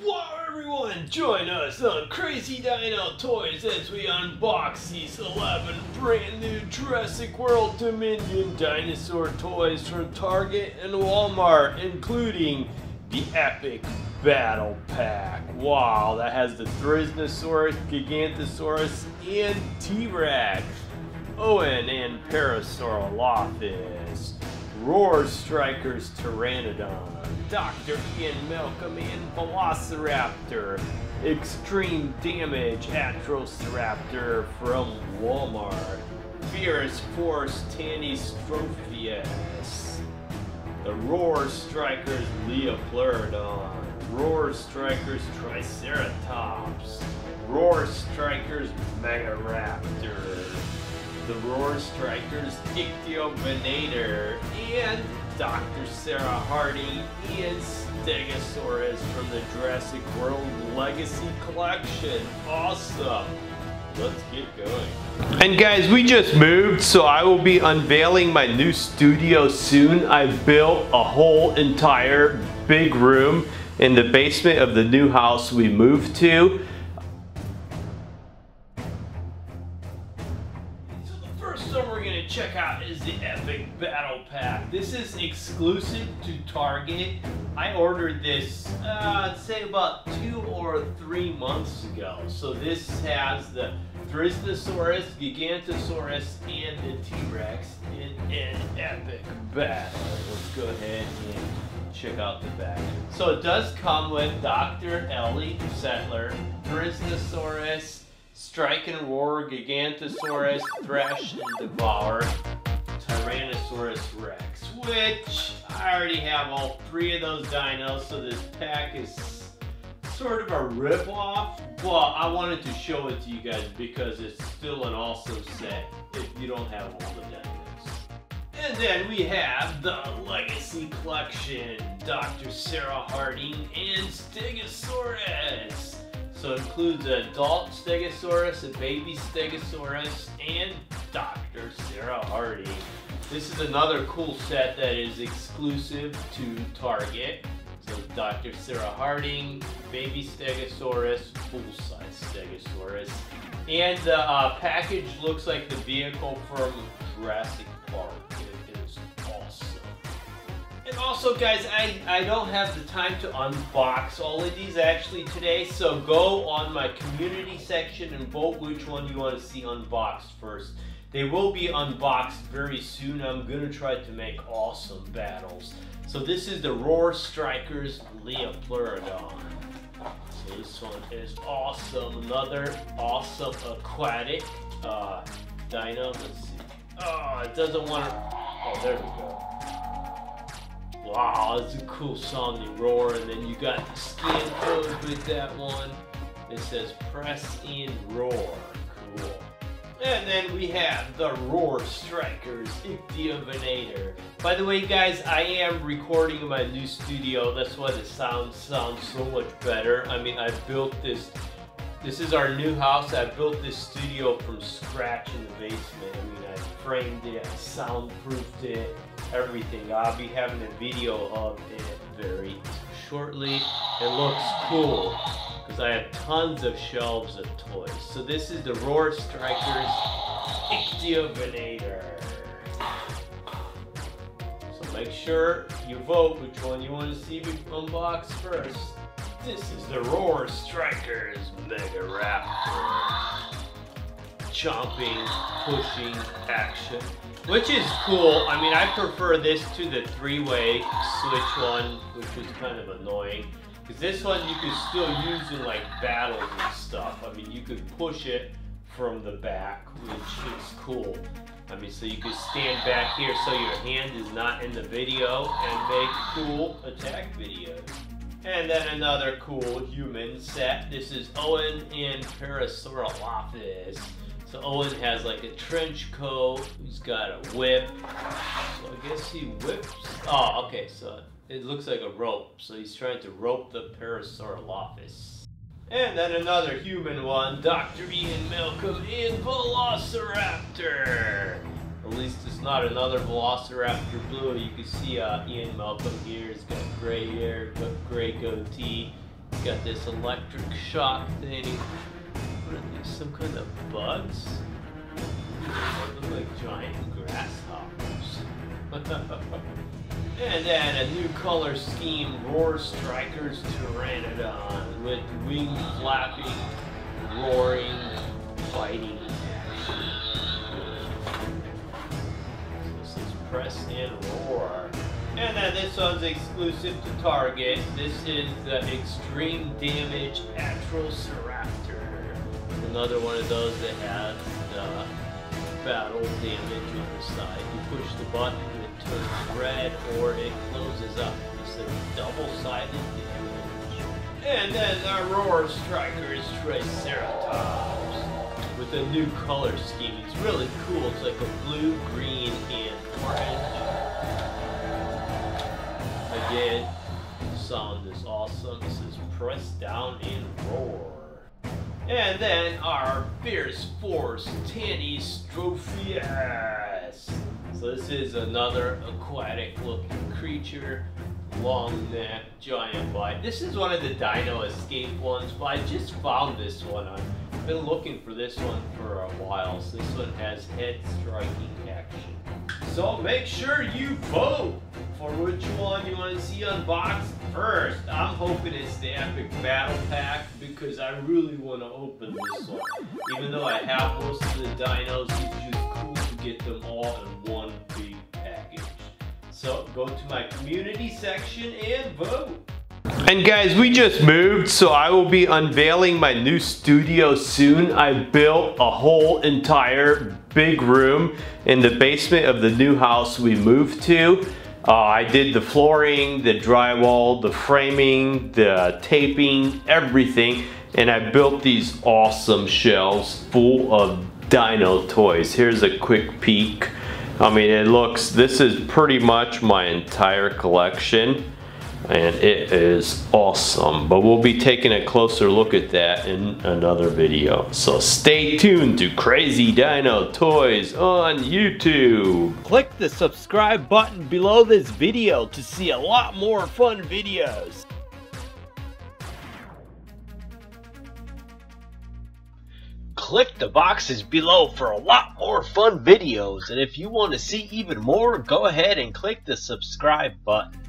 Wow, everyone, join us on Crazy Dino Toys as we unbox these 11 brand new Jurassic World Dominion dinosaur toys from Target and Walmart, including the Epic Battle Pack. Wow, that has the Therizinosaurus, Gigantosaurus, and T-Rex. Owen and Parasaurolophus. Roar Strikers Pteranodon. Dr. Ian Malcolm and Velociraptor. Extreme Damage Atrociraptor from Walmart. Fierce Force Tanystropheus. The Roar Strikers Liopleurodon. Roar Strikers Triceratops. Roar Strikers Megaraptor. The Roar Strikers Ichthyovenator. And Dr. Sarah Hardy and Stegosaurus from the Jurassic World Legacy Collection. Awesome! Let's get going. And guys, we just moved, so I will be unveiling my new studio soon. I've built a whole entire big room in the basement of the new house we moved to. This is exclusive to Target. I ordered this, uh, I'd say about two or three months ago. So this has the Therizinosaurus, Gigantosaurus, and the T-Rex in an epic battle. Let's go ahead and check out the back. So it does come with Dr. Ellie Sattler, Therizinosaurus, Strike and Roar, Gigantosaurus, Thresh, and Devour, Tyrannosaurus Rex, which I already have all three of those dinos, so this pack is sort of a rip-off, but I wanted to show it to you guys because it's still an awesome set if you don't have all the dinos. And then we have the Legacy Collection, Dr. Sarah Harding, and Stegosaurus. So it includes an adult Stegosaurus, a baby Stegosaurus, and Dr. Sarah Hardy. This is another cool set that is exclusive to Target. So Dr. Sarah Harding, baby Stegosaurus, full-size Stegosaurus. And the uh, package looks like the vehicle from Jurassic Park. It is awesome. And also guys, I, I don't have the time to unbox all of these actually today, so go on my community section and vote which one you want to see unboxed first. They will be unboxed very soon. I'm to try to make awesome battles. So this is the Roar Strikers Liopleurodon. So this one is awesome. Another awesome aquatic uh, dino. Let's see. Oh, it doesn't want to... Oh, there we go. Wow, it's a cool sounding roar. And then you got the scan code with that one. It says press in roar. Cool. And then we have the Roar Strikers Ichthyovenator. By the way, guys, I am recording in my new studio. That's why the sound sounds so much better. I mean, I built this. This is our new house. I built this studio from scratch in the basement. I mean, I framed it, I soundproofed it, everything. I'll be having a video of it very shortly. It looks cool because I have tons of shelves of toys. So this is the Roar Strikers Ichthyovenator. So make sure you vote which one you want to see me unbox first. This is the Roar Strikers Megaraptor. Chomping, pushing action. Which is cool. I mean, I prefer this to the three-way switch one, which was kind of annoying. Because this one you could still use in like battles and stuff. I mean, you could push it from the back, which is cool. I mean, so you could stand back here so your hand is not in the video and make cool attack videos. And then another cool human set. This is Owen and Parasaurolophus. So Owen has like a trench coat. He's got a whip. So I guess he whips. Oh, okay. So it looks like a rope. So he's trying to rope the Parasaurolophus. And then another human one, Dr. Ian Malcolm in Velociraptor. At least it's not another Velociraptor blue. You can see uh, Ian Malcolm here. He's got gray hair, got gray goatee. He's got this electric shock thing. What are these? Some kind of bugs? They look like giant grasshoppers. and then a new color scheme, Roar Strikers Pteranodon, with wings flapping, roaring, fighting This is press and roar. And then this one's exclusive to Target. This is the Extreme Damage Atrociraptor. Another one of those that has the battle damage on the side. You push the button, turns red or it closes up. It's a double-sided damage. And then our Roar Striker is Triceratops with a new color scheme. It's really cool. It's like a blue, green, and orange. Again, sound is awesome. This is press down and roar. And then our Fierce Force Tanystropheus. So this is another aquatic looking creature. Long neck, giant bite. This is one of the Dino Escape ones, but I just found this one. I've been looking for this one for a while. So this one has head striking action. So make sure you vote for which one you want to see unboxed first. I'm hoping it's the Epic Battle Pack because I really want to open this one. Even though I have most of the dinos, it's just cool get them all in one big package. So go to my community section and vote. And guys, we just moved, so I will be unveiling my new studio soon. I built a whole entire big room in the basement of the new house we moved to. Uh, I did the flooring, the drywall, the framing, the taping, everything. And I built these awesome shelves full of dino toys. Here's a quick peek. I mean, it looks, this is pretty much my entire collection and it is awesome but we'll be taking a closer look at that in another video so stay tuned to crazy dino toys on youtube click the subscribe button below this video to see a lot more fun videos click the boxes below for a lot more fun videos. And if you want to see even more go ahead and click the subscribe button